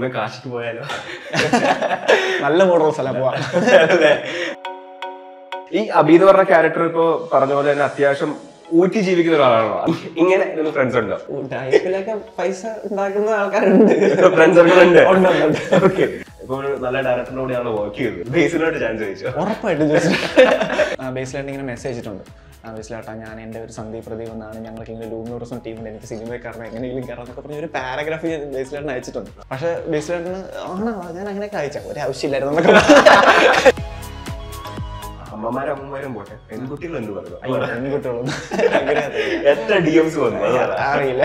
ഒന്ന് കാശിക്ക് പോയാലോ? നല്ല മോഡൽ സ്ഥലം പോവാ. ഈ അബി എന്ന് പറഞ്ഞ ക്യാരക്ടർ ഇപ്പോ പറഞ്ഞ പോലെ തന്നെ അത്യാവശ്യം ഊറ്റി ജീവിക്കുന്ന ഒരാളാണോ? ഇങ്ങനെ ഫ്രണ്ട്സ് ഉണ്ടോ? ടൈപ്പിലൊക്കെ പൈസ ഉണ്ടാക്കുന്ന ആൾക്കാരുണ്ട്. ഫ്രണ്ട്സ് ഉണ്ട്. ഓക്കെ ഇപ്പൊ ഒരു നല്ല ഡയറക്ടറിനോട് ഞാൻ വർക്ക് ചെയ്തത്. ബേസിലോട്ട് ചാൻസ് ചോദിച്ചു? ഉറപ്പായിട്ടും ബേസിലായിട്ട് ഇങ്ങനെ മെസ്സേജ് ഇട്ടിട്ടുണ്ട്. ബേസിലാട്ടാ ഞാൻ എന്റെ ഒരു സന്ദീപ് പ്രദീപ് എന്നാണ് ഞങ്ങൾക്ക് ഇങ്ങനെ ലൂം ടൂറിസം ടീമിൽ എനിക്ക് സിനിമയിൽ കയറണം എങ്ങനെയെങ്കിലും കയറണം എന്നൊക്കെ പറഞ്ഞ ഒരു പാരഗ്രാഫ് ബേസിലാട്ടിന് അയച്ചിട്ടുണ്ട്. പക്ഷേ ബേസിലാട്ടിന് ആണോ? ഞാൻ അങ്ങനെയൊക്കെ അയച്ചാൽ ഒരു ആവശ്യമില്ലായിരുന്നു എന്നൊക്കെ പറഞ്ഞു. അമ്മമാരും അമ്മമാരും പോട്ടെ. പെൺകുട്ടികൾ എന്ത് അയ്യോ, പറഞ്ഞു പെൺകുട്ടികളൊന്നും അങ്ങനെ എത്ര ഡി എംസ് വന്നു? അത് പറ. അറിയില്ല.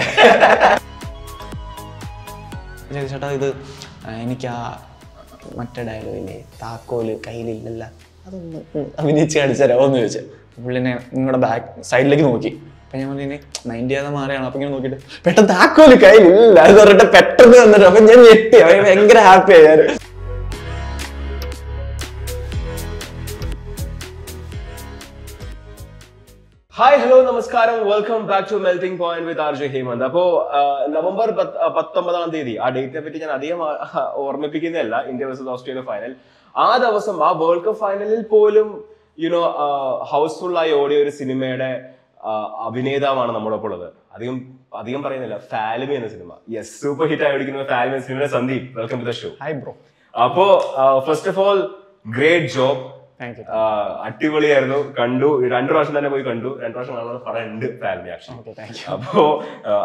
ചേട്ടാ ഇത് എനിക്ക് ആ മറ്റേ ഡയലോഗില്ലേ താക്കോൽ കയ്യിലില്ലല്ല അതൊന്ന് അഭിനയിച്ച് കാണിച്ചു എന്ന് ചോദിച്ചു. പുള്ളിനെ നിങ്ങളുടെ ബാക്ക് സൈഡിലേക്ക് നോക്കി. അപ്പൊ ഞാൻ പറഞ്ഞു മൈൻഡ് ചെയ്യാതെ മാറിയാണ്? അപ്പൊ ഇങ്ങനെ നോക്കിയിട്ട് പെട്ടെന്ന് താക്കോൽ കയ്യിലില്ല എന്ന് പറഞ്ഞിട്ട് പെട്ടെന്ന് വന്നിട്ട് അപ്പൊ ഞാൻ ഞെട്ടി. അവൻ ഭയങ്കര ഹാപ്പി ആയി ഹായ് ഹലോ നമസ്കാരം. Welcome back to melting point with R J Hemant അപ്പോ നവംബർ പത്തൊമ്പതാം തീയതി ആ ഡേറ്റിനെ പറ്റി ഞാൻ അധികം ഓർമ്മിപ്പിക്കുന്നതല്ല ഇന്ത്യ വേഴ്സസ് ഓസ്ട്രേലിയ ഫൈനൽ ആ ദിവസം ആ വേൾഡ് കപ്പ് ഫൈനലിൽ പോലും യുനോ ഹൗസ്ഫുൾ ആയി ഓടിയ ഒരു സിനിമയുടെ അഭിനേതാവാണ് നമ്മുടെ ഒപ്പം ഉള്ളത്. അധികം അധികം പറയുന്നില്ല. ഫാലിമി എന്ന സിനിമ. യെസ് സൂപ്പർ ഹിറ്റ് ആയി ഓടിക്കുന്ന ഫാലിമി എന്ന സിനിമയുടെ Sandeep. Welcome to the show hi bro അപ്പോ first of all great job അടിപൊളിയായിരുന്നു. കണ്ടു. രണ്ടു പ്രാവശ്യം തന്നെ പോയി കണ്ടു. രണ്ടു പ്രാവശ്യം കാണാൻ പറയുന്നുണ്ട് ഫാമിലി ആക്ച്വലി യു അപ്പോ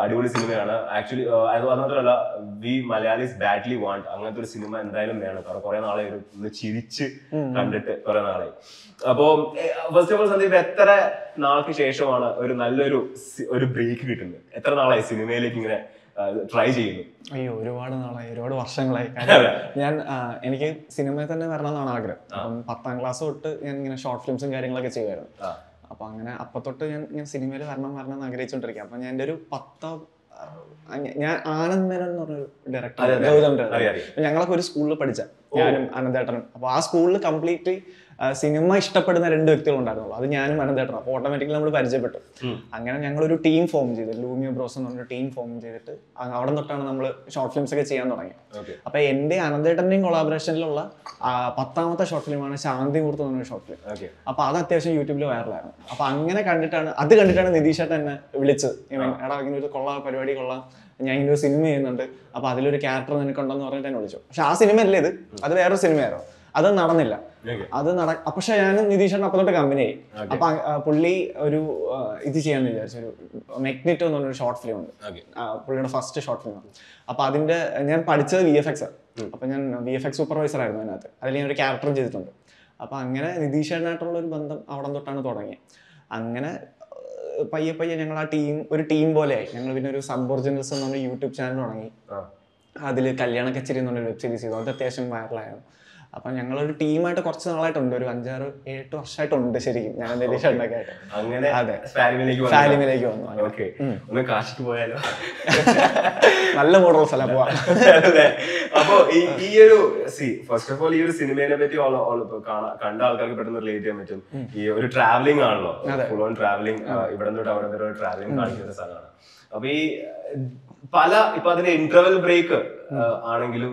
അടിപൊളി സിനിമയാണ്. ആക്ച്വലി അത് മാത്രമല്ല വി മലയാളീസ് ബാഡ്ലി വാണ്ട് അങ്ങനത്തെ ഒരു സിനിമ എന്തായാലും വേണം. കാരണം കുറെ നാളെ ഒന്ന് ചിരിച്ച് കണ്ടിട്ട് കുറെ നാളെ. അപ്പോ ഫസ്റ്റ് ഓഫ് ഓൾ സന്ദീപ് എത്ര നാൾക്ക് ശേഷമാണ് ഒരു നല്ലൊരു ഒരു ബ്രേക്ക് കിട്ടുന്നത്? എത്ര നാളായി സിനിമയിലേക്ക് ഇങ്ങനെ ട്രൈ ചെയ്യുന്നു. അയ്യോ ഒരുപാട് നാളായി ഒരുപാട് വർഷങ്ങളായി. ഞാൻ എനിക്ക് സിനിമയിൽ തന്നെ വരണം എന്നാണ് ആഗ്രഹം അപ്പം പത്താം ക്ലാസ് തൊട്ട് ഞാൻ ഇങ്ങനെ ഷോർട്ട് ഫിലിംസും കാര്യങ്ങളൊക്കെ ചെയ്യുമായിരുന്നു. അപ്പൊ അങ്ങനെ അപ്പൊ തൊട്ട് ഞാൻ ഇങ്ങനെ സിനിമയിൽ വരണം വരണം എന്ന് ആഗ്രഹിച്ചുകൊണ്ടിരിക്കുക അപ്പൊ ഞാൻ എന്റെ ഒരു പത്താം ഞാൻ ആനന്ദ് മേനോൻ എന്ന് പറഞ്ഞൊരു ഡയറക്ടർ. ഞങ്ങളൊക്കെ ഒരു സ്കൂളിൽ പഠിച്ച ഞാനും അനന്തേട്ടനും. അപ്പൊ ആ സ്കൂളിൽ കംപ്ലീറ്റ് സിനിമ ഇഷ്ടപ്പെടുന്ന രണ്ട് വ്യക്തികൾ ഉണ്ടായിരുന്നുള്ളൂ. അത് ഞാനും അനന്തേട്ടനും അപ്പോൾ ഓട്ടോമാറ്റിക്കലി നമ്മൾ പരിചയപ്പെട്ടു. അങ്ങനെ ഞങ്ങൾ ഒരു ടീം ഫോം ചെയ്തു. ലൂമിയോ ബ്രോസ് എന്ന് പറഞ്ഞൊരു ടീം ഫോം ചെയ്തിട്ട് അവിടെ തൊട്ടാണ് നമ്മൾ ഷോർട്ട് ഫിലിംസ് ഒക്കെ ചെയ്യാൻ തുടങ്ങിയത്. അപ്പോൾ അപ്പൊ എന്റെ അനന്തേട്ടന്റെയും കൊളാബറേഷനിലുള്ള പത്താമത്തെ ഷോർട്ട് ഫിലിമാണ് ശാന്തി മുഹൂർത്തം എന്ന് പറഞ്ഞ ഷോർട്ട് ഫിലിം ഓക്കെ അപ്പൊ അത് അത്യാവശ്യം യൂട്യൂബിൽ വൈറലായിരുന്നു അപ്പൊ അങ്ങനെ കണ്ടിട്ടാണ് അത് കണ്ടിട്ടാണ് നിതീഷ് ഏട്ടൻ എന്നെ വിളിച്ചത്. എടാ ഇങ്ങനെ ഒരു കൊള്ളാം പരിപാടി കൊള്ളാം. ഞാൻ ഇങ്ങനെ ഒരു സിനിമ ചെയ്യുന്നുണ്ട്. അപ്പൊ അതിലൊരു ക്യാരക്ടർ നിനക്കുണ്ടെന്ന് പറഞ്ഞിട്ട് എന്നെ വിളിച്ചു. പക്ഷെ ആ സിനിമ അല്ലേ ഇത്. അത് വേറൊരു സിനിമയായിരുന്നു അത് നടന്നില്ല. അത് നട പക്ഷെ ഞാൻ നിതീഷ് ഏട്ടൻ അപ്പൊ തൊട്ട് കമ്പനി ആയി അപ്പൊ പുള്ളി ഒരു ഇത് ചെയ്യാന്ന് വിചാരിച്ചു. ഒരു മെഗ്നറ്റോ എന്ന് പറഞ്ഞൊരു ഷോർട്ട് ഫിലിം ഉണ്ട്. പുള്ളിയുടെ ഫസ്റ്റ് ഷോർട്ട് ഫിലിം അപ്പൊ അതിന്റെ ഞാൻ പഠിച്ചത് വി എഫ് എക്സ് അപ്പൊ ഞാൻ വി എഫ് എക്സ് സൂപ്പർവൈസർ ആയിരുന്നു അതിനകത്ത്. അതിൽ ഞാൻ ഒരു ക്യാരക്ടർ ചെയ്തിട്ടുണ്ട്. അപ്പൊ അങ്ങനെ നിതീഷേട്ടനായിട്ടുള്ള ഒരു ബന്ധം അവിടെ തൊട്ടാണ് തുടങ്ങിയത് അങ്ങനെ പയ്യെ പയ്യെ ഞങ്ങൾ ആ ടീം ഒരു ടീം പോലെയായി ഞങ്ങൾ പിന്നെ ഒരു സബ് ഒറിജിനൽസ് എന്ന് പറഞ്ഞ യൂട്യൂബ് ചാനൽ തുടങ്ങി. അതിൽ കല്യാണ കച്ചേരി എന്ന് പറഞ്ഞൊരു വെബ് സീരീസ് ചെയ്തു. അത് അത്യാവശ്യം വൈറലായിരുന്നു അപ്പം ഞങ്ങളൊരു ടീമായിട്ട് കുറച്ച് നാളായിട്ടുണ്ട്. ഒരു അഞ്ചാറ് ഏഴ് വർഷമായിട്ടുണ്ട് ശരിക്കും ഞാൻ നിതീഷേട്ടനൊക്കെ ആയിട്ട്. അങ്ങനെ അതെ. ഫാലിമിലേക്ക് ഫാലിമിലേക്ക് വന്നു ഒന്ന് കാശിക്ക് പോയാലോ? നല്ല മോഡൽ സ്ഥലം പോവാ. അപ്പൊ ഈ ഒരു സി ഫസ്റ്റ് ഓഫ് ഓൾ ഈ ഒരു സിനിമയെ പറ്റി കണ്ട ആൾക്കാർക്ക് പെട്ടെന്ന് റിലേറ്റ് ചെയ്യാൻ പറ്റും. ഈ ഒരു ട്രാവലിംഗ് ആണല്ലോ. ഫുൾ ഓൺ ട്രാവലിംഗ് ഇവിടെ നിന്ന് അവിടെ വരെ ട്രാവലിംഗ് കാണിക്കുന്ന സ്ഥലമാണ്. അപ്പൊ ഈ പല ഇപ്പൊ അതിന്റെ ഇന്റർവെൽ ബ്രേക്ക് ആണെങ്കിലും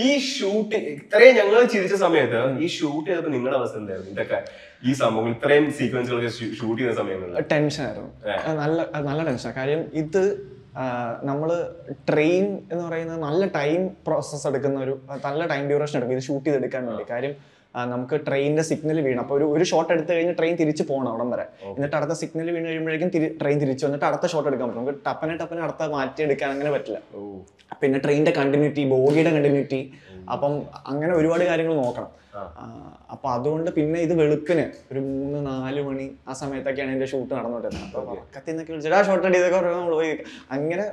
ഈ ഷൂട്ട് ഇത്രയും ഞങ്ങൾ ചിരിച്ച സമയത്ത് ഈ ഷൂട്ട് ചെയ്തപ്പോ നിങ്ങളുടെ അവസ്ഥ എന്തായിരുന്നു? ഇതൊക്കെ ഈ സംഭവം ഇത്രയും സീക്വൻസുകളൊക്കെ ഷൂട്ട് ചെയ്യുന്ന സമയം ടെൻഷൻ ആയിരുന്നു നല്ല നല്ല ടെൻഷൻ കാര്യം ഇത് നമ്മൾ ട്രെയിൻ എന്ന് പറയുന്നത് നല്ല ടൈം പ്രോസസ് എടുക്കുന്ന ഒരു നല്ല ടൈം ഡ്യൂറേഷൻ എടുക്കും ഇത് ഷൂട്ട് ചെയ്തെടുക്കാൻ വേണ്ടി. കാര്യം നമുക്ക് ട്രെയിനിന്റെ സിഗ്നൽ വീണ്. അപ്പോൾ ഒരു ഒരു ഷോട്ട് എടുത്തു കഴിഞ്ഞ് ട്രെയിൻ തിരിച്ചു പോകണം അവിടം വരെ. എന്നിട്ട് അടുത്ത സിഗ്നൽ വീണ് കഴിയുമ്പോഴേക്കും ട്രെയിൻ തിരിച്ചു വന്നിട്ട് അടുത്ത ഷോട്ട് എടുക്കാൻ പറ്റും. നമുക്ക് ടപ്പനെ ടപ്പനെ അടുത്ത മാറ്റി എടുക്കാൻ അങ്ങനെ പറ്റില്ല. പിന്നെ ട്രെയിനിന്റെ കണ്ടിന്യൂറ്റി ബോഗിയുടെ കണ്ടിന്യൂറ്റി അപ്പം അങ്ങനെ ഒരുപാട് കാര്യങ്ങൾ നോക്കണം. അപ്പൊ അതുകൊണ്ട് പിന്നെ ഇത് വെളുപ്പിന് ഒരു മൂന്ന് നാല് മണി ആ സമയത്തൊക്കെയാണ് എന്റെ ഷൂട്ട് നടന്നുകൊണ്ടിരുന്നത്. അപ്പോൾ ഉറക്കത്തിൽ നിന്നൊക്കെ വിളിച്ചിട്ട് ആ ഷോട്ട് അടിയതൊക്കെ പറയുമ്പോൾ നമ്മൾ പോയി അങ്ങനെ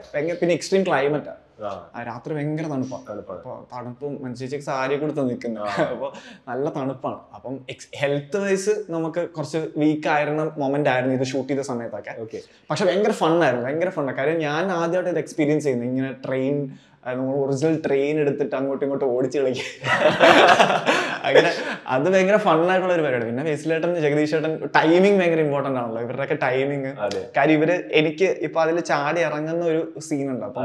പിന്നെ എക്സ്ട്രീം ക്ലൈമറ്റ് ആ. രാത്രി ഭയങ്കര തണുപ്പാണ്. അപ്പോൾ തണുപ്പും മനുഷ്യ സാരി കൊടുത്ത് നിൽക്കുന്നത് അപ്പോൾ നല്ല തണുപ്പാണ്. അപ്പം ഹെൽത്ത് വൈസ് നമുക്ക് കുറച്ച് വീക്ക് ആയിരുന്ന മൊമെന്റ് ആയിരുന്നു ഇത് ഷൂട്ട് ചെയ്ത സമയത്തൊക്കെ. ഓക്കെ പക്ഷെ ഭയങ്കര ഫണ്ണായിരുന്നു ഭയങ്കര ഫണ്ണാണ് കാര്യം ഞാൻ ആദ്യമായിട്ട് ഇത് എക്സ്പീരിയൻസ് ചെയ്യുന്നത് ഇങ്ങനെ ട്രെയിൻ നമ്മൾ ഒറിജിനൽ ട്രെയിൻ എടുത്തിട്ട് അങ്ങോട്ടും ഇങ്ങോട്ടും ഓടിച്ച് കളിക്കും. അങ്ങനെ അത് ഭയങ്കര ഫണ്ണായിട്ടുള്ള ഒരു പരിപാടി പിന്നെ ബേസിലേട്ടൻ ജഗദീഷ് ചേട്ടൻ ടൈമിങ് ഭയങ്കര ഇമ്പോർട്ടന്റ് ആണല്ലോ. ഇവരുടെയൊക്കെ ടൈമിങ് കാര്യം ഇവർ എനിക്ക് ഇപ്പൊ അതിൽ ചാടി ഇറങ്ങുന്ന ഒരു സീൻ ഉണ്ട്. അപ്പൊ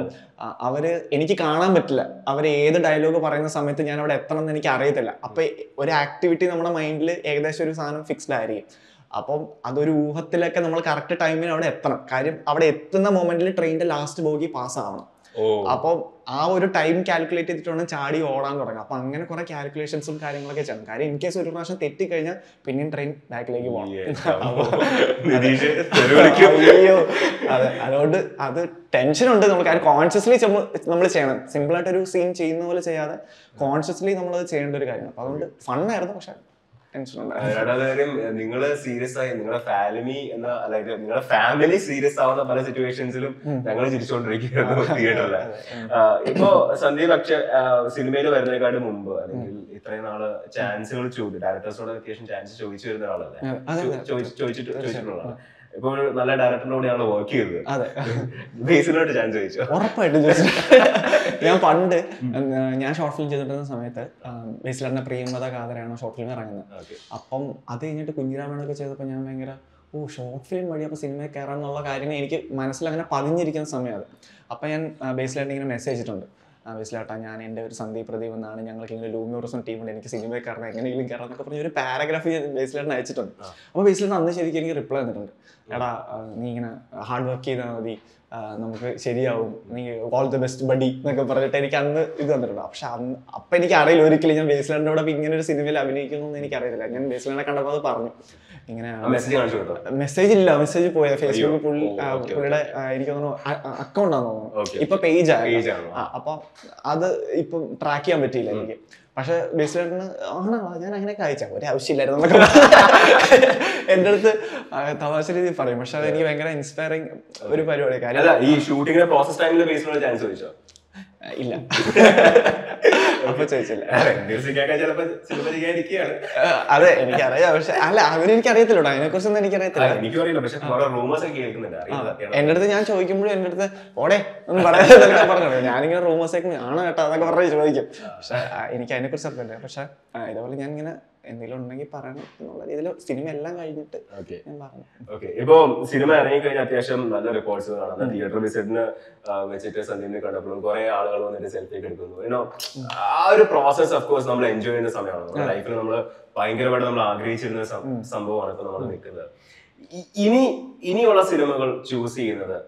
അവർ എനിക്ക് കാണാൻ പറ്റില്ല. അവർ ഏത് ഡയലോഗ് പറയുന്ന സമയത്ത് ഞാൻ അവിടെ എത്തണം എന്ന് എനിക്ക് അറിയത്തില്ല. അപ്പൊ ഒരു ആക്ടിവിറ്റി നമ്മുടെ മൈൻഡിൽ ഏകദേശം ഒരു സാധനം ഫിക്സ്ഡ് ആയിരിക്കും. അപ്പം അതൊരു ഊഹത്തിലൊക്കെ നമ്മൾ കറക്റ്റ് ടൈമിന് അവിടെ എത്തണം. കാര്യം അവിടെ എത്തുന്ന മൊമെന്റിൽ ട്രെയിനിന്റെ ലാസ്റ്റ് ബോഗി പാസ് ആവണം. അപ്പം ആ ഒരു ടൈം കാൽക്കുലേറ്റ് ചെയ്തിട്ട് വേണം ചാടി ഓടാൻ തുടങ്ങുക. അപ്പൊ അങ്ങനെ കുറെ കാൽക്കുലേഷൻസും കാര്യങ്ങളൊക്കെ ചെയ്യണം. കാര്യം ഇൻ കേസ് ഒരു പ്രാവശ്യം തെറ്റിക്കഴിഞ്ഞാൽ പിന്നെയും ട്രെയിൻ ബാക്കിലേക്ക് പോകണം. അയ്യോ. അതെ അതുകൊണ്ട് അത് ടെൻഷൻ ഉണ്ട് നമ്മൾ കാര്യം കോൺഷ്യസ്ലി നമ്മൾ ചെയ്യണം. സിമ്പിൾ ആയിട്ട് ഒരു സീൻ ചെയ്യുന്ന പോലെ ചെയ്യാതെ കോൺഷ്യസ്ലി നമ്മൾ അത് ചെയ്യേണ്ട ഒരു കാര്യമാണ്. അപ്പൊ അതുകൊണ്ട് ഫണ്ണായിരുന്നു പക്ഷെ ഉണ്ടായിരുന്നു നിങ്ങൾ സീരിയസ് ആയി നിങ്ങളുടെ ഫാമിലി എന്ന അതായത് നിങ്ങളുടെ ഫാമിലി സീരിയസ് ആവുന്ന പല സിറ്റുവേഷൻസിലും ഞങ്ങൾ ചിരിച്ചുകൊണ്ടിരിക്കുകയായിരുന്നു തിയേറ്ററിൽ ഇപ്പോ സന്ദീപ് അക്ഷ സിനിമയിൽ വരുന്നതിനെക്കാട്ടും മുമ്പ് അല്ലെങ്കിൽ ഇത്രയും നാൾ ചാൻസുകൾ ചോദിച്ചു ഡയറക്ടേഴ്സോട് അത്യാവശ്യം ചാൻസ് ചോദിച്ചു വരുന്ന ആളല്ലേ ചോദിച്ചിട്ടുള്ളതാണ് ഇപ്പൊ നല്ല ഡയറക്ടറിന്റെ കൂടെയാണ് വർക്ക് ചെയ്തത് അതെ. ബേസിനോട്ട് ചാൻസ് ചോദിച്ചു. ഉറപ്പായിട്ടും ചോദിച്ചു. ഞാൻ പണ്ട് ഞാൻ ഷോർട്ട് ഫിലിം ചെയ്തിട്ടുള്ള സമയത്ത് ബേസിലറിന്റെ പ്രിയമത കാതരാണ് ഷോർട്ട് ഫിലിം ഇറങ്ങുന്നത്. അപ്പം അത് കഴിഞ്ഞിട്ട് കുഞ്ഞിരാമനൊക്കെ ചെയ്തപ്പോൾ ഞാൻ ഭയങ്കര ഓ ഷോർട്ട് ഫിലിം വഴി അപ്പോൾ സിനിമയിൽ കയറാം എന്നുള്ള കാര്യം എനിക്ക് മനസ്സിൽ അങ്ങനെ പതിഞ്ഞിരിക്കുന്ന സമയമാണ്. അപ്പം ഞാൻ ബേസിലായിട്ട് ഇങ്ങനെ മെസ്സേജ് ചെയ്തിട്ടുണ്ട് ബേസിലാട്ടാ ഞാൻ എന്റെ ഒരു സന്ദീപ് പ്രദീപ് എന്നാണ് ഞങ്ങൾക്ക് ഇങ്ങനെ ലൂമിയോറിസം ടീമുണ്ട് എനിക്ക് സിനിമയിൽ കയറണം എങ്ങനെയെങ്കിലും കയറണം എന്നൊക്കെ പറഞ്ഞ് ഒരു പാരഗ്രാഫ് ബേസിലായിട്ട് അയച്ചിട്ടുണ്ട്. അപ്പോൾ ബേസിലായിട്ട് അന്ന് ശരിക്കും എനിക്ക് റിപ്ലൈ തന്നിട്ടുണ്ട് എടാ നീ ഇങ്ങനെ ഹാർഡ് വർക്ക് ചെയ്താൽ മതി. നമുക്ക് ശരിയാവും. നീ ഓൾ ദി ബെസ്റ്റ് ബഡി എന്നൊക്കെ പറഞ്ഞിട്ട് എനിക്ക് അന്ന് ഇത് തന്നിട്ടുണ്ട് പക്ഷെ അന്ന് അപ്പം എനിക്ക് അറിയില്ല ഒരിക്കലും ഞാൻ ബേസ്ലാൻഡിനോട് ഇങ്ങനെ ഒരു സിനിമയിൽ അഭിനയിക്കുന്നു എന്ന് എനിക്ക് അറിയില്ല ഞാൻ ബേസ്ലാൻഡിനെ കണ്ടപ്പോൾ അത് പറഞ്ഞു. ഇങ്ങനെ മെസ്സേജ് ഇല്ല. മെസ്സേജ് പോയ. ഫേസ്ബുക്ക്. പുള്ളി പുള്ളിയുടെ എനിക്ക് തോന്നുന്നു അക്കൗണ്ട് ആണെന്ന് തോന്നുന്നു. ഇപ്പൊ പേജ് ആയി അപ്പൊ അത് ഇപ്പം ട്രാക്ക് ചെയ്യാൻ പറ്റിയില്ല എനിക്ക്. പക്ഷെ ബേസിലായിട്ടിന് ആണോ? ഞാൻ അങ്ങനെയൊക്കെ അയച്ച. ഒരു ആവശ്യമില്ലായിരുന്നു എന്നൊക്കെ എന്റെ അടുത്ത് തമാശ രീതിയിൽ പറയും. പക്ഷെ അത് എനിക്ക് ഭയങ്കര ഇൻസ്പയറിംഗ് ഒരു പരിപാടി. കാര്യം ഈ ഷൂട്ടിങ്ങിന്റെ പ്രോസസ് ടൈമിൽ ചാൻസ് ചോദിച്ചോ? ഇല്ല. അപ്പൊ ചോദിച്ചില്ല. അതെ എനിക്കറിയാം. പക്ഷെ അല്ല അതിനെനിക്ക് അറിയത്തില്ല അതിനെ കുറിച്ചൊന്നും എനിക്കറിയത്തില്ല. എന്റെ അടുത്ത് ഞാൻ ചോദിക്കുമ്പോഴും എന്റെ അടുത്ത് ഓടെ ഒന്നും പറയാതെ പറഞ്ഞു ഞാനിങ്ങനെ റൂമേഴ്സൊക്കെ ആണ് കേട്ടോ അതൊക്കെ പറഞ്ഞ് ചോദിക്കും. പക്ഷെ എനിക്ക് അതിനെ കുറിച്ച് അറിയില്ല പക്ഷെ ഇതേപോലെ ഞാൻ ഇങ്ങനെ എന്തെങ്കിലും ഉണ്ടെങ്കിൽ പറയണം എന്നുള്ള രീതിയിൽ സിനിമ എല്ലാം കഴിഞ്ഞിട്ട്. ഞാൻ പറഞ്ഞു. ഓക്കെ. ഇപ്പൊ സിനിമ ഇറങ്ങിക്കഴിഞ്ഞാൽ അത്യാവശ്യം നല്ല റെക്കോർഡ്സ് കാണാം. തിയേറ്റർ വിസിറ്റിന് വെച്ചിട്ട് സന്ദീപിനെ കണ്ടപ്പോഴും കുറെ ആളുകൾ വന്നിട്ട് സെൽഫി എടുക്കുന്നു. യുനോ ആ ഒരു പ്രോസസ് ഓഫ് കോഴ്സ് നമ്മൾ എൻജോയ് ചെയ്യുന്ന സമയമാണ്. ലൈഫിൽ നമ്മൾ ഭയങ്കരമായിട്ട് നമ്മൾ ആഗ്രഹിച്ചിരുന്ന സംഭവമാണ് ഇപ്പൊ നമ്മൾ നിൽക്കുന്നത്. ഇനി ഇനിയുള്ള സിനിമകൾ ചൂസ് ചെയ്യുന്നത്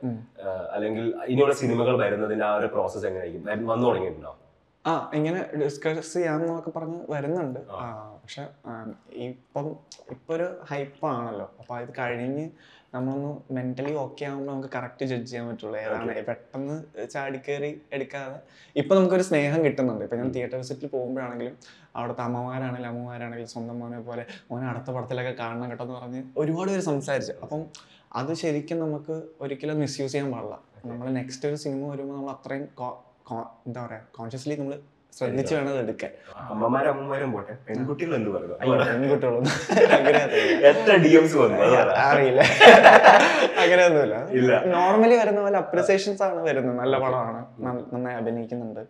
അല്ലെങ്കിൽ ഇനിയുള്ള സിനിമകൾ വരുന്നതിന്റെ ആ ഒരു പ്രോസസ് എങ്ങനെയായിരിക്കും? വന്നു തുടങ്ങിയിട്ടുണ്ടോ? ആ ഇങ്ങനെ ഡിസ്കസ് ചെയ്യാമെന്നൊക്കെ പറഞ്ഞ് വരുന്നുണ്ട്. പക്ഷെ ഇപ്പം ഇപ്പൊ ഒരു ഹൈപ്പാണല്ലോ അപ്പൊ അത് കഴിഞ്ഞ് നമ്മളൊന്ന് മെന്റലി ഓക്കെ ആകുമ്പോൾ നമുക്ക് കറക്റ്റ് ജഡ്ജ് ചെയ്യാൻ പറ്റുള്ളൂ. ഏതാണ്? പെട്ടെന്ന് ചാടിക്കേറി എടുക്കാതെ. ഇപ്പൊ നമുക്കൊരു സ്നേഹം കിട്ടുന്നുണ്ട്. ഇപ്പൊ ഞാൻ തിയേറ്റർ വിസിറ്റിൽ പോകുമ്പോഴാണെങ്കിലും അവിടുത്തെ അമ്മമാരാണെങ്കിലും അമ്മമാരാണെങ്കിലും സ്വന്തം മോനെ പോലെ മോനെ അടുത്ത പടത്തിലൊക്കെ കാണണം കേട്ടോ എന്ന് പറഞ്ഞ് ഒരുപാട് പേര് സംസാരിച്ചു. അപ്പം അത് ശരിക്കും നമുക്ക് ഒരിക്കലും മിസ്യൂസ് ചെയ്യാൻ പാടില്ല. നമ്മൾ നെക്സ്റ്റ് ഒരു സിനിമ വരുമ്പോൾ നമ്മൾ അത്രയും എന്താ പറയാ കോൺഷ്യസ്ലി നമ്മൾ ശ്രദ്ധിച്ച് വേണം എടുക്കാൻ. അമ്മമാരും അമ്മമാരും പോട്ടെ. പെൺകുട്ടികൾ എന്ത് പറയുക പെൺകുട്ടികളൊന്നും. എത്ര ഡി എംസ് അറിയില്ല. അങ്ങനെയൊന്നുമില്ല. നോർമലി വരുന്ന പോലെ അപ്രിസിയേഷൻസ് ആണ് വരുന്നത്. നല്ല പടമാണ് നന്നായി അഭിനയിക്കുന്നുണ്ട്.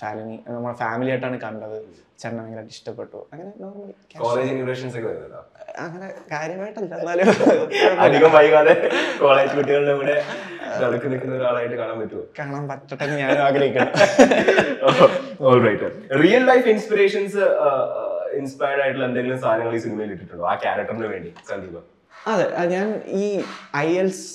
ഫാമിലി നമ്മളെ ഫാമിലി ആയിട്ടാണ് കണ്ടത്. ചേട്ടനെ ഭയങ്കരമായിട്ട് ഇഷ്ടപ്പെട്ടു. അങ്ങനെ നോർമലി കോളേജ് ഇൻവിറ്റേഷൻസ് ഒക്കെ വരുന്നുണ്ടോ അങ്ങനെ കാര്യമായിട്ടല്ല എന്നാലും അധികം വൈകാതെ കോളേജ് കുട്ടികളുടെ കൂടെ നടക്ക് നിൽക്കുന്ന ഒരാളായിട്ട് കാണാൻ പറ്റുമോ? കാണാൻ പറ്റട്ടെ എന്ന് ഞാനും ആഗ്രഹിക്കുന്നു. റിയൽ ലൈഫ് ഇൻസ്പിറേഷൻസ് ഇൻസ്പയർഡ് ആയിട്ടുള്ള എന്തെങ്കിലും സാധനങ്ങൾ ഈ സിനിമയിൽ ഇട്ടിട്ടുണ്ടോ? ആ ക്യാരക്ടറിന് വേണ്ടി സന്ദീപ്. അതെ ഞാൻ ഈ ഐ എൽസ്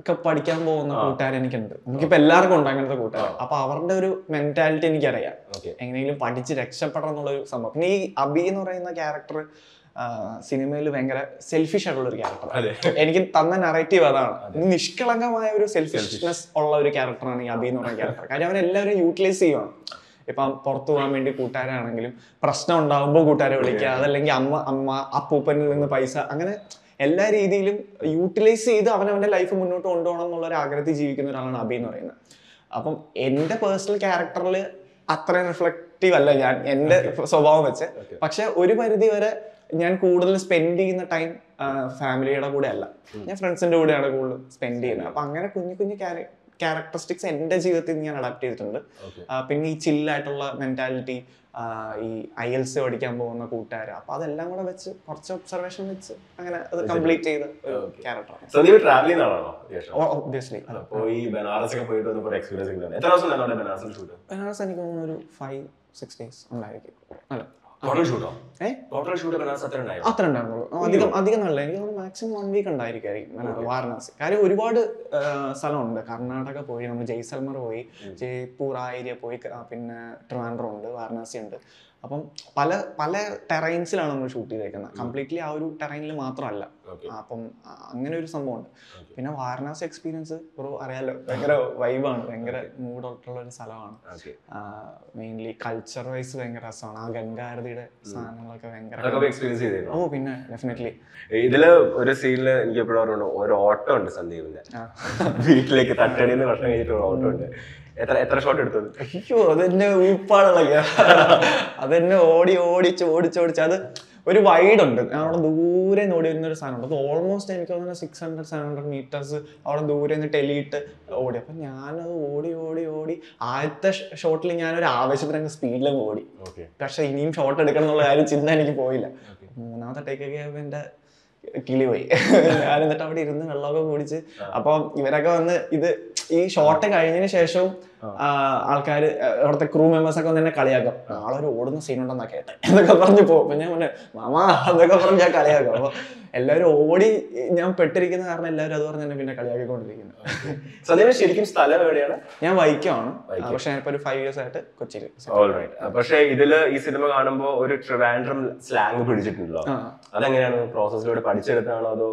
ഒക്കെ പഠിക്കാൻ പോകുന്ന കൂട്ടുകാർ എനിക്കുണ്ട്. നമുക്കിപ്പോ എല്ലാവർക്കും ഉണ്ട് അങ്ങനത്തെ കൂട്ടുകാർ അപ്പൊ അവരുടെ ഒരു മെന്റാലിറ്റി എനിക്കറിയാം. എങ്ങനെയെങ്കിലും പഠിച്ച് രക്ഷപ്പെടണം എന്നുള്ളൊരു സംഭവം. പിന്നെ ഈ അബി എന്ന് പറയുന്ന ക്യാരക്ടർ സിനിമയിൽ ഭയങ്കര സെൽഫിഷ് ആയിട്ടുള്ള ഒരു ക്യാരക്ടർ അതെ. എനിക്ക് തന്ന നറേറ്റീവ് അതാണ്. നിഷ്കളങ്കമായ ഒരു സെൽഫിഷ്നെസ് ഉള്ള ഒരു ക്യാരക്ടറാണ് ഈ അബി എന്ന് പറയുന്ന ക്യാരക്ടർ കാര്യം അവൻ എല്ലാവരും യൂട്ടിലൈസ് ചെയ്യുവാണ്. ഇപ്പം പുറത്തു പോകാൻ വേണ്ടി കൂട്ടുകാരാണെങ്കിലും പ്രശ്നം ഉണ്ടാകുമ്പോൾ കൂട്ടുകാരെ വിളിക്കുക അതല്ലെങ്കിൽ അമ്മ അമ്മ അപ്പൂപ്പനിൽ നിന്ന് പൈസ അങ്ങനെ എല്ലാ രീതിയിലും യൂട്ടിലൈസ് ചെയ്ത് അവൻ അവന്റെ ലൈഫ് മുന്നോട്ട് കൊണ്ടുപോകണം എന്നുള്ള ഒരു ആഗ്രഹത്തിൽ ജീവിക്കുന്ന ഒരാളാണ് അബി എന്ന് പറയുന്നത്. അപ്പം എന്റെ പേഴ്സണൽ ക്യാരക്ടറിൽ അത്ര റിഫ്ലക്റ്റീവ് അല്ല ഞാൻ എന്റെ സ്വഭാവം വെച്ച്. പക്ഷെ ഒരു പരിധി വരെ ഞാൻ കൂടുതൽ സ്പെൻഡ് ചെയ്യുന്ന ടൈം ഫാമിലിയുടെ കൂടെ അല്ല. ഞാൻ ഫ്രണ്ട്സിന്റെ കൂടെയാണ് കൂടുതൽ സ്പെൻഡ് ചെയ്യുന്നത്. അപ്പൊ അങ്ങനെ കുഞ്ഞു കുഞ്ഞു ക്യാരക്ടറിസ്റ്റിക്സ് എന്റെ ജീവിതത്തിൽ ഞാൻ അഡാപ്റ്റ് ചെയ്തിട്ടുണ്ട്. പിന്നെ ഈ ചില്ലായിട്ടുള്ള മെന്റാലിറ്റി ഈ ഐ എൽ സി പഠിക്കാൻ പോകുന്ന കൂട്ടുകാർ അപ്പൊ അതെല്ലാം കൂടെ വെച്ച് കുറച്ച് ഒബ്സർവേഷൻ വെച്ച് അങ്ങനെ അത് കംപ്ലീറ്റ് ചെയ്ത ക്യാരക്ടറാണ് ബനാറസ് എനിക്ക് തോന്നുന്നു ഒരു ഫൈവ് സിക്സ് ഡേയ്സ് ഉണ്ടായിരിക്കും. അല്ല? അത്ര ഉണ്ടായിരുന്നു ഉണ്ടായിരുന്നുള്ളൂ അധികം അധികം നല്ല. എനിക്ക് തോന്നുന്നു മാക്സിമം വൺ വീക്ക് ഉണ്ടായിരിക്കും വാരണാസി. കാര്യം ഒരുപാട് സ്ഥലമുണ്ട്. കർണാടക പോയി നമ്മൾ ജയ്സൽമർ പോയി ജയ്പൂർ ആ ഏരിയ പോയി പിന്നെ ട്രിവാൻഡ്രം ഉണ്ട് വാരണാസി ഉണ്ട് അപ്പം പല പല ടെറൈൻസിലാണ് നമ്മൾ ഷൂട്ട് ചെയ്തേക്കുന്നത്. കംപ്ലീറ്റ്ലി ആ ഒരു ടെറൈനിൽ മാത്രമല്ല. അപ്പം അങ്ങനെ ഒരു സംഭവമുണ്ട്. പിന്നെ വാരണാസി എക്സ്പീരിയൻസ് ബ്രോ അറിയാലോ ഭയങ്കര വൈബാണ് ഭയങ്കര മൂഡോട്ടുള്ള ഒരു സ്ഥലമാണ്. മെയിൻലി കൾച്ചർ വൈസ് ഭയങ്കര രസമാണ്. ആ ഗംഗാരതിയുടെ സാധനങ്ങളൊക്കെ ഭയങ്കര എക്സ്പീരിയൻസ് ഓ പിന്നെ ഡെഫിനറ്റ്ലി ഇതിൽ ഒരു സീനിൽ എനിക്ക് എപ്പോഴും ഓരോ ഒരു ഓട്ടോ ഉണ്ട് സന്ദീപിന്റെ. വീട്ടിലേക്ക് തട്ടടിന്ന് ഭക്ഷണം കഴിച്ചിട്ട് ഒരു ഓട്ടോ ഉണ്ട്. എത്ര എത്ര ഷോട്ട് എടുത്തത്? അയ്യോ അതെന്നെ ഊപ്പാടുള്ള അതെന്നെ ഓടി ഓടിച്ച് ഓടിച്ചോടിച്ച് അത് ഒരു വൈഡ് ഉണ്ട്. ഞാൻ അവിടെ ദൂരെ നിന്ന് ഓടി വരുന്ന ഒരു സാധനമുണ്ട്. അത് ഓൾമോസ്റ്റ് എനിക്ക് തോന്നുന്നു six hundred seven hundred metres അവിടെ ദൂരെ നിന്ന് ടെലിയിട്ട് ഓടി. അപ്പം ഞാനത് ഓടി ഓടി ഓടി. ആദ്യത്തെ ഷോട്ടിൽ ഞാനൊരു ആവേശത്തിനങ്ങ് സ്പീഡിലും ഓടി. പക്ഷെ ഇനിയും ഷോട്ട് എടുക്കണം എന്നുള്ള കാര്യം ചിന്ത എനിക്ക് പോയില്ല. മൂന്നാമത്തെ ടേക്കൊക്കെ ആയപ്പോൾ എന്റെ കിളി പോയി. ഞാൻ എന്നിട്ട് അവിടെ ഇരുന്ന് വെള്ളമൊക്കെ കുടിച്ച്. അപ്പോൾ ഇവരൊക്കെ വന്ന് ഇത് ഈ ഷോട്ട് കഴിഞ്ഞതിന് ശേഷവും ആൾക്കാർ അവിടുത്തെ ക്രൂ മെമ്പേഴ്സ് ഒക്കെ തന്നെ എന്നെ കളിയാക്കും. ഒരു ഓടുന്ന സീൻ ഉണ്ടെന്നാ കേട്ടെ. എന്നൊക്കെ പറഞ്ഞു പോകും. പിന്നെ ഞാൻ പറഞ്ഞു മാമാ എന്നൊക്കെ പറഞ്ഞ് ഞാൻ കളിയാക്കും. അപ്പൊ എല്ലാവരും ഓടി ഞാൻ പെട്ടിരിക്കുന്ന കാരണം എല്ലാവരും അത് പറഞ്ഞ് പിന്നെ കളിയാക്കിക്കൊണ്ടിരിക്കുന്നു. അതിന് ശരിക്കും സ്ഥലം എവിടെയാണ്? ഞാൻ വൈക്കമാണ് വൈക്കം. പക്ഷെ ഞാനിപ്പോ ഒരു ഫൈവ് ഇയേഴ്സ് ആയിട്ട് കൊച്ചിയിൽ. പക്ഷെ ഇതിൽ ഈ സിനിമ കാണുമ്പോ ഒരു ട്രിവാൻഡ്രം സ്ലാങ് പിടിച്ചിട്ടുണ്ടല്ലോ. അതെങ്ങനെയാണ്? പ്രോസസ്സിലൂടെ പഠിച്ചെടുത്താണോ അതോ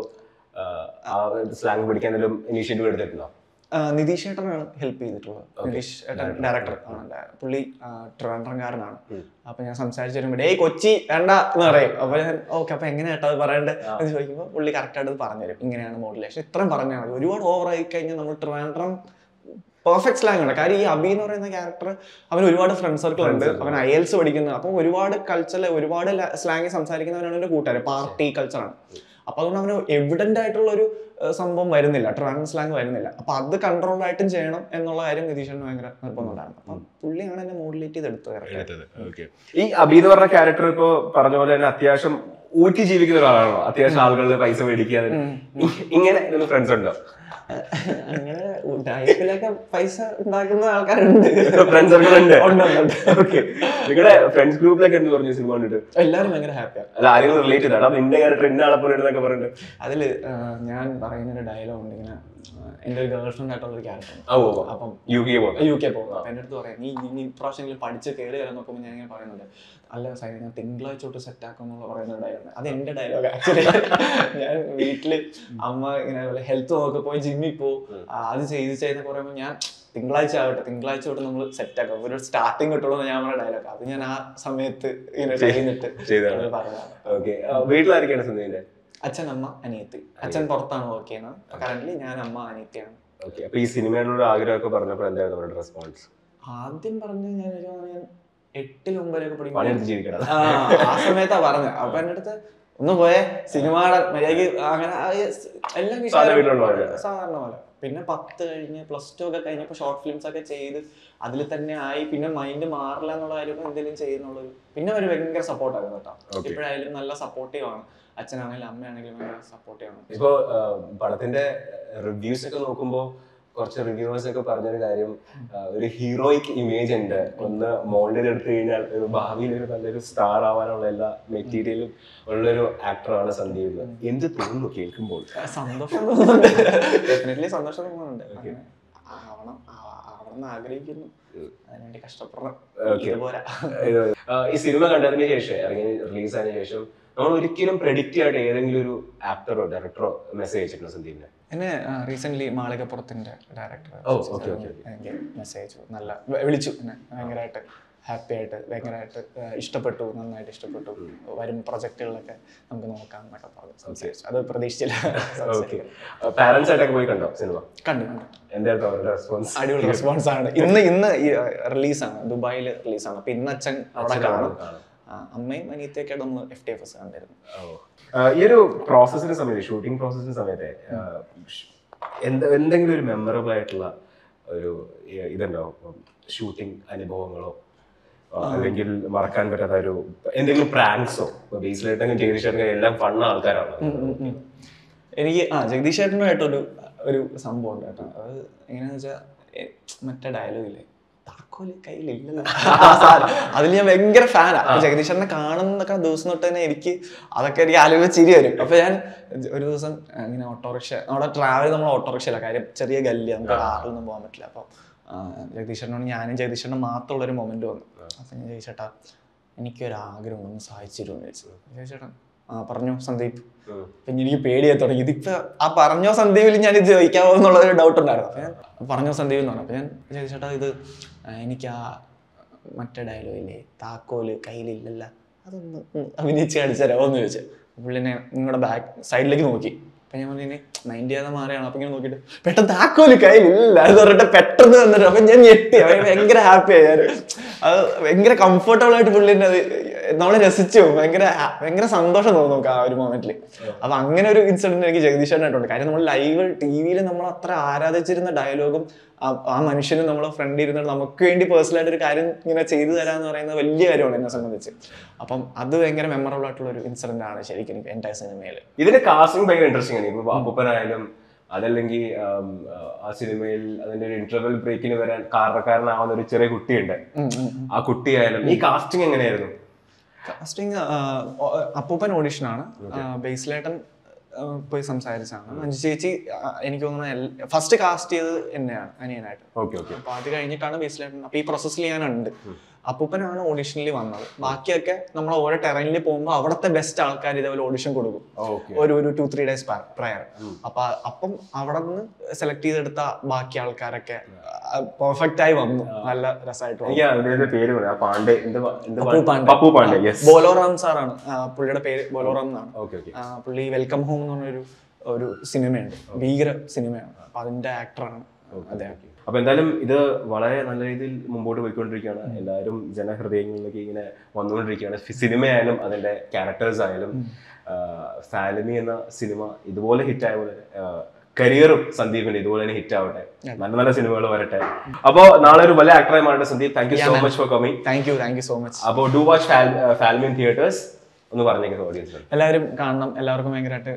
സ്ലാങ് പിടിക്കാൻ ഇനീഷ്യേറ്റീവ് എടുത്തിട്ടുണ്ടോ? നിതീഷ് ഏട്ടനാണ് ഹെൽപ്പ് ചെയ്തിട്ടുള്ളത്. നിതീഷ് ഏട്ടൻ ഡയറക്ടർ ആണ്. പുള്ളി ട്രിവാൻഡ്രംകാരനാണ്. അപ്പൊ ഞാൻ സംസാരിച്ചു വരുമ്പോൾ ഏയ് കൊച്ചി വേണ്ട എന്ന് പറയും. അപ്പൊ ഞാൻ ഓക്കെ അപ്പൊ എങ്ങനെ ഏട്ടാ അത് പറയണ്ടേ? എന്ന് ചോദിക്കുമ്പോൾ പുള്ളി കറക്റ്റ് ആയിട്ട് അത് പറഞ്ഞുതരും. ഇങ്ങനെയാണ് മോഡുലേഷൻ ഇത്രയും പറഞ്ഞാൽ മതി. ഒരുപാട് ഓവർ ആയി കഴിഞ്ഞാൽ നമ്മൾ ട്രിവാൻഡ്രം പെർഫെക്റ്റ് സ്ലാങ് ആണ്. കാര്യം ഈ അബി എന്ന് പറയുന്ന ക്യാരക്ടർ അവന് ഒരുപാട് ഫ്രണ്ട് സർക്കിൾ ഉണ്ട്. അവൻ അയൽസ് പഠിക്കുന്നത് അപ്പോൾ ഒരുപാട് കൾച്ചറിൽ ഒരുപാട് സ്ലാങ് സംസാരിക്കുന്നവനാണ് എന്റെ കൂട്ടുകാർ പാർട്ടി കൾച്ചറാണ് അപ്പൊ അതുകൊണ്ട് അവന് എവിഡന്റ് ആയിട്ടുള്ള ഒരു സംഭവം വരുന്നില്ല. ട്രാൻസ് സ്ലാങ് വരുന്നില്ല. അപ്പൊ അത് കൺട്രോൾ ആയിട്ടും ചെയ്യണം എന്നുള്ള കാര്യം നിതീഷന് ഭയങ്കര നിർബന്ധമുണ്ടായിരുന്നു അപ്പൊ പുള്ളിയാണ് എന്നെ മോഡുലേറ്റ് ചെയ്ത് എടുത്തത്. ഈ അബി എന്ന് പറഞ്ഞ ക്യാരക്ടർ ഇപ്പൊ പറഞ്ഞ പോലെ തന്നെ അത്യാവശ്യം ഊറ്റി ജീവിക്കുന്ന ഒരാളാണോ? അത്യാവശ്യം ആളുകളുടെ പൈസ മേടിക്കാതെ. ഇങ്ങനെ ഫ്രണ്ട്സ് ഉണ്ടോ? അങ്ങനെ ലൈഫിലൊക്കെ പൈസ ഉണ്ടാക്കുന്ന ആൾക്കാരുണ്ട്. ഫ്രണ്ട്സ് സർക്കിൾ ഉണ്ട്. ഓക്കെ നിങ്ങളുടെ ഫ്രണ്ട്സ് ഗ്രൂപ്പിലൊക്കെ എന്ത് പറഞ്ഞു സിനിമ കണ്ടിട്ട് എല്ലാവരും ഭയങ്കര ഹാപ്പിയാണ് അല്ല ആരെങ്കിലും റിലേറ്റ് ചെയ്താ? നിന്റെ ക്യാരക്ടർ ഇന്ന ആളെ പോലെ എന്നൊക്കെ പറഞ്ഞിട്ട്. അതിൽ ഞാൻ പറയുന്നൊരു ഡയലോഗ് ഉണ്ട് ഇങ്ങനെ എന്റെ ഒരു ഗേൾ ഫ്രണ്ട് ആയിട്ടുള്ള ഒരു ക്യാരക്ടർ. അപ്പം യു കെ പോകുന്നത് യു കെ പോകും അപ്പൊ എന്റെ അടുത്ത് പറയാം നീ ഇനി ഇപ്രാവശ്യമെങ്കിലും പഠിച്ച് കയറി വരാൻ നോക്കുമ്പോൾ ഞാൻ ഇങ്ങനെ പറയുന്നുണ്ട്. അല്ല സൈ ഞാൻ തിങ്കളാഴ്ച തൊട്ട് സെറ്റാക്കും എന്നുള്ള പറയുന്ന ഡയലോഗ് അത് എന്റെ ഡയലോഗ് ആക്ച്വലി ഞാൻ വീട്ടിൽ അമ്മ ഇങ്ങനെ ഹെൽത്ത് നോക്കി പോയി ജിമ്മിൽ പോ. അത് ചെയ്ത് ചെയ്യുന്ന പറയുമ്പോൾ ഞാൻ തിങ്കളാഴ്ച ആവട്ടെ തിങ്കളാഴ്ച തൊട്ട് നമ്മൾ സെറ്റ് ആക്കാം. ഒരു സ്റ്റാർട്ടിങ് കിട്ടുള്ളൂ ഞാൻ പറഞ്ഞ ഡയലോഗ് അത് ഞാൻ ആ സമയത്ത് ഇങ്ങനെ കഴിഞ്ഞിട്ട് അച്ഛൻ അമ്മ അനിയത്തി. അച്ഛൻ പുറത്താണ് വർക്ക് ചെയ്യുന്നത്. കറന്റ് ഞാൻ അമ്മ അനിയത്തിയാണ്. ഈ സിനിമയോടുള്ള ആഗ്രഹമൊക്കെ പറഞ്ഞപ്പോൾ എന്തായിരുന്നു റെസ്പോൺസ് ആദ്യം പറഞ്ഞ ഞാൻ എട്ടിൽ ഒമ്പതിലൊക്കെ ആ, സമയത്താ പറഞ്ഞത്. അപ്പൊ എന്റെ അടുത്ത് ഒന്ന് പോയെ സിനിമയുടെ മര്യാദയ്ക്ക് അങ്ങനെ എല്ലാം സാധാരണ പോലെ. പിന്നെ പത്ത് കഴിഞ്ഞ് പ്ലസ് ടു ഒക്കെ കഴിഞ്ഞപ്പോ ഷോർട്ട് ഫിലിംസ് ഒക്കെ ചെയ്ത് അതിൽ തന്നെ ആയി. പിന്നെ മൈൻഡ് മാറില്ല എന്നുള്ള കാര്യം എന്തെങ്കിലും ചെയ്യുന്നുള്ളൊരു പിന്നെ ഒരു ഭയങ്കര സപ്പോർട്ടായിരുന്നു കേട്ടോ. ഇപ്പോഴായാലും നല്ല സപ്പോർട്ടീവ് ആണ്. അച്ഛനാണെങ്കിലും അമ്മയാണെങ്കിലും ഭയങ്കര സപ്പോർട്ടീവ് ആണ്. ഇപ്പോ ആ, പടത്തിന്റെ റിവ്യൂസ് ഒക്കെ നോക്കുമ്പോ കുറച്ച് റിവ്യൂവേഴ്സ് ഒക്കെ പറഞ്ഞൊരു കാര്യം ഒരു ഹീറോയിക് ഇമേജ് ഉണ്ട്. ഒന്ന് മോൾഡിൽ എടുത്തു കഴിഞ്ഞാൽ ഒരു ഭാവിയിൽ ഒരു നല്ലൊരു സ്റ്റാർ ആവാനുള്ള എല്ലാ മെറ്റീരിയലും ഉള്ളൊരു ആക്ടറാണ് സന്ദീപ്. എന്ത് തോന്നുന്നു കേൾക്കുമ്പോൾ? സന്തോഷം തോന്നുന്നുണ്ട്. ഡെഫിനറ്റ്ലി സന്തോഷം തോന്നുന്നുണ്ട്. അങ്ങനെ ആവണം ആ- ആവണം എന്ന് ആഗ്രഹിക്കുന്നു അതിനുവേണ്ടി കഷ്ടപ്പെടണം. Okay. ഇതുപോലെ. ഇത്, ആ, ഈ സിനിമ കണ്ടതിന് ശേഷം റിലീസ് ആയതിനു ശേഷം നമ്മൾ ഒരിക്കലും പ്രെഡിക്റ്റ് ചെയ്യാതെ ഏതെങ്കിലും ഒരു ആക്ടറോ ഡയറക്ടറോ മെസ്സേജ് അയച്ചിട്ടുണ്ടോ സന്ദീപിനെ? എന്നെ റീസെന്റ് മാളികപ്പുറത്തിന്റെ ഡയറക്ടർ എനിക്ക് മെസ്സേജ് നല്ല വിളിച്ചു എന്നെ. ഭയങ്കരമായിട്ട് ഹാപ്പി ആയിട്ട് ഭയങ്കരമായിട്ട് ഇഷ്ടപ്പെട്ടു നന്നായിട്ട് ഇഷ്ടപ്പെട്ടു. വരും പ്രൊജക്റ്റുകളൊക്കെ നമുക്ക് നോക്കാം എന്നൊക്കെ പറഞ്ഞു സംസാരിച്ചു. അത് പ്രതീക്ഷിച്ചില്ല. പാരന്റ്സ് ആയിട്ടൊക്കെ പോയി കണ്ടോ സിനിമ കണ്ടു കണ്ടു. റെസ്പോൺസ് അടിപൊളി റെസ്പോൺസ് ആണ്. ഇന്ന് ഇന്ന് റിലീസാണ് ദുബായിൽ റിലീസാണ് അപ്പൊ ഇന്ന് അച്ഛൻ അവിടെ കാണും. അമ്മയും അനിയത്തേക്കായിട്ട് നമ്മൾ എഫ് ടി എഫ് എസ് കണ്ടിരുന്നു ഈ ഒരു പ്രോസസ്സിന്റെ സമയത്ത് ഷൂട്ടിംഗ് പ്രോസസ്സിന്റെ സമയത്ത് എന്തെങ്കിലും ഒരു മെമ്മറബിൾ ആയിട്ടുള്ള ഒരു ഇതുണ്ടോ? ഷൂട്ടിംഗ് അനുഭവങ്ങളോ? അല്ലെങ്കിൽ മറക്കാൻ പറ്റാത്ത ഒരു എന്തെങ്കിലും പ്രാങ്ക്സോ ബേസിലായിട്ടെങ്കിലും ജഗദീഷേട്ടനും എല്ലാം ഫണ്ണ ആൾക്കാരാണ്? എനിക്ക് ആ ജഗദീഷ് ചേട്ടനുമായിട്ടൊരു ഒരു സംഭവം ഉണ്ട് കേട്ടോ. അത് എങ്ങനെയാന്ന് വെച്ചാൽ മറ്റേ ഡയലോഗില്ലേ താക്കോൽ കയ്യിലില്ലല്ലോ. അതിൽ ഞാൻ ഭയങ്കര ഫാനാണ് ജഗദീശ്വരനെ കാണുന്നൊക്കെ ദിവസം തൊട്ട് തന്നെ എനിക്ക് അതൊക്കെ എനിക്ക് ആലോചിച്ച് ചിരി വരും. അപ്പൊ ഞാൻ ഒരു ദിവസം ഇങ്ങനെ ഓട്ടോറിക്ഷ നമ്മുടെ ട്രാവൽ നമ്മൾ ഓട്ടോറിക്ഷയില്ല കാര്യം ചെറിയ ഗല്ലി നമുക്ക് കാറിലൊന്നും പോകാൻ പറ്റില്ല. അപ്പൊ ജഗദീശ്വരനോട് ഞാനും ജഗദീശ്വരനും മാത്രമുള്ള ഒരു മൊമെന്റ് വന്നു അപ്പൊ ഞാൻ ജഗദീഷ് ചേട്ടാ എനിക്കൊരു ആഗ്രഹം ഒന്ന് സഹായിച്ചിരുന്നു ചോദിച്ചു. ജഗദീഷ് ചേട്ടൻ ആ പറഞ്ഞു സന്ദീപ്. പിന്നെ എനിക്ക് പേടിയായി തുടങ്ങി. ഇതിപ്പോ ആ പറഞ്ഞോ സന്ദീപിൽ ഞാൻ ഇത് ചോദിക്കാമോ എന്നുള്ള ഒരു ഡൗട്ട് ഉണ്ടായിരുന്നു അപ്പൊ ഞാൻ പറഞ്ഞോ സന്ദീപ് എന്ന് പറഞ്ഞു. അപ്പൊ ഞാൻ ചോദിച്ചേട്ടാ ഇത് എനിക്ക് ആ മറ്റേ ഡയലോഗില്ലേ താക്കോൽ കയ്യിലില്ലല്ല അതൊന്ന് അഭിനയിച്ച് കാണിച്ചു തരാമോ എന്ന് ചോദിച്ചു. പുള്ളി എന്നെ നിങ്ങളുടെ ബാക്ക് സൈഡിലേക്ക് നോക്കി. അപ്പൊ ഞാൻ പറഞ്ഞു മൈൻഡ് ചെയ്യാതെ മാറിയാണ്. അപ്പൊ ഇങ്ങനെ നോക്കിയിട്ട് പെട്ടെന്ന് താക്കോൽ കയ്യിലില്ല എന്ന് പറഞ്ഞിട്ട് പെട്ടെന്ന് വന്നിട്ട് അപ്പൊ ഞാൻ ഞെട്ടി. ഭയങ്കര ഹാപ്പി ആയി ഞാൻ അത് ഭയങ്കര കംഫർട്ടബിൾ ആയിട്ട് പുള്ളിനെ അത് നമ്മളെ രസിച്ചു. ഭയങ്കര ഭയങ്കര സന്തോഷം തോന്നും നമുക്ക് ആ ഒരു മൊമെന്റിൽ അപ്പൊ അങ്ങനെ ഒരു ഇൻസിഡന്റ് എനിക്ക് ജഗദീഷായിട്ടുണ്ട് കാര്യം നമ്മൾ ലൈവ് ടി വിയിൽ നമ്മൾ അത്ര ആരാധിച്ചിരുന്ന ഡയലോഗും ആ മനുഷ്യനും നമ്മളെ ഫ്രണ്ട് ഇരുന്ന് നമുക്ക് വേണ്ടി പേഴ്സണലായിട്ട് ഒരു കാര്യം ഇങ്ങനെ ചെയ്തു തരാന്ന് പറയുന്നത് വലിയ കാര്യമാണ് എന്നെ സംബന്ധിച്ച്. അപ്പം അത് ഭയങ്കര മെമ്മറബിൾ ആയിട്ടുള്ള ഒരു ഇൻസിഡന്റ് ആണ് ശരിക്കും എന്റെ സിനിമയിൽ ഇതിന്റെ കാസ്റ്റിംഗ് ഭയങ്കര ഇൻട്രസ്റ്റിംഗ് ആണ്. ഇപ്പൊ അപ്പൂപ്പനായാലും അതല്ലെങ്കിൽ ആ സിനിമയിൽ അതിന്റെ ഒരു ഇന്റർവൽ ബ്രേക്കിന് വരാൻ കാരണക്കാരനാവുന്ന ഒരു ചെറിയ കുട്ടിയുണ്ട്. ആ കുട്ടിയായാലും ഈ കാസ്റ്റിംഗ് എങ്ങനെയായിരുന്നു? കാസ്റ്റിംഗ് അപ്പൂപ്പൻ ഓഡിഷനാണ്. ബേസിലേട്ടൻ പോയി സംസാരിച്ചാണ് മഞ്ജു ചേച്ചി എനിക്ക് തോന്നുന്നു ഫസ്റ്റ് കാസ്റ്റ് ചെയ്തത് എന്നെയാണ് അനിയനായിട്ട്. അപ്പൊ അത് കഴിഞ്ഞിട്ടാണ് ബേസിലേട്ടൻ. അപ്പൊ ഈ പ്രോസസ്സിൽ ഞാനുണ്ട്. അപ്പൂപ്പനാണ് ഓഡിഷനിൽ വന്നത്. ബാക്കിയൊക്കെ നമ്മൾ ഓരോ ടെറൈനിൽ പോകുമ്പോൾ അവിടുത്തെ ബെസ്റ്റ് ആൾക്കാർ ഇതേപോലെ ഓഡിഷൻ കൊടുക്കും. ഒരു ഒരു ടു ത്രീ ഡേയ്സ് പ്രയർ അപ്പൊ അപ്പം അവിടെ നിന്ന് സെലക്ട് ചെയ്തെടുത്ത ബാക്കി ആൾക്കാരൊക്കെ പെർഫെക്റ്റ് ആയി വന്നു. നല്ല രസമായിട്ട് ബോലോറാം സാറാണ്. പുള്ളിയുടെ പേര് ബോലോറാം എന്നാണ്. പുള്ളി വെൽക്കം ഹോം എന്ന് പറഞ്ഞൊരു ഒരു സിനിമയുണ്ട്. ഭീകര സിനിമയാണ്. അപ്പൊ അതിന്റെ ആക്ടറാണ് അദ്ദേഹം. അപ്പൊ എന്തായാലും ഇത് വളരെ നല്ല രീതിയിൽ മുമ്പോട്ട് പോയിക്കൊണ്ടിരിക്കുകയാണ്. എല്ലാവരും ജനഹൃദയങ്ങളിലേക്ക് ഇങ്ങനെ വന്നുകൊണ്ടിരിക്കുകയാണ്. സിനിമയായാലും അതിന്റെ ക്യാരക്ടേഴ്സ് ആയാലും ഫാലിനി എന്ന സിനിമ ഇതുപോലെ ഹിറ്റ് ആയ പോലെ കരിയറും സന്ദീപിന്റെ ഇതുപോലെ തന്നെ ഹിറ്റ് ആവട്ടെ. നല്ല നല്ല സിനിമകൾ വരട്ടെ. അപ്പോ നാളെ ഒരു വലിയ ആക്ടറായി മാറട്ടെ Sandeep. Thank you so much for coming thank you thank you so much അപ്പോൾ ഡു വാച്ച് ഫാൽമിൻ തിയേറ്റേഴ്സ് ഒന്ന് പറഞ്ഞേക്കാം ഓഡിയൻസ് എല്ലാവരും കാണണം. എല്ലാവർക്കും ഭയങ്കരമായിട്ട്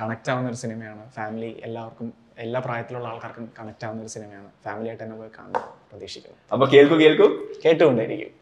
കണക്ട് ആവുന്ന ഒരു സിനിമയാണ്. ഫാമിലി എല്ലാവർക്കും എല്ലാ പ്രായത്തിലുള്ള ആൾക്കാർക്കും കണക്ട് ആവുന്ന ഒരു സിനിമയാണ്. ഫാമിലി ആയിട്ട് തന്നെ പോയി കാണണം പ്രതീക്ഷിക്കുന്നു. അപ്പൊ കേൾക്കൂ കേൾക്കൂ. കേട്ടുകൊണ്ടേയിരിക്കും.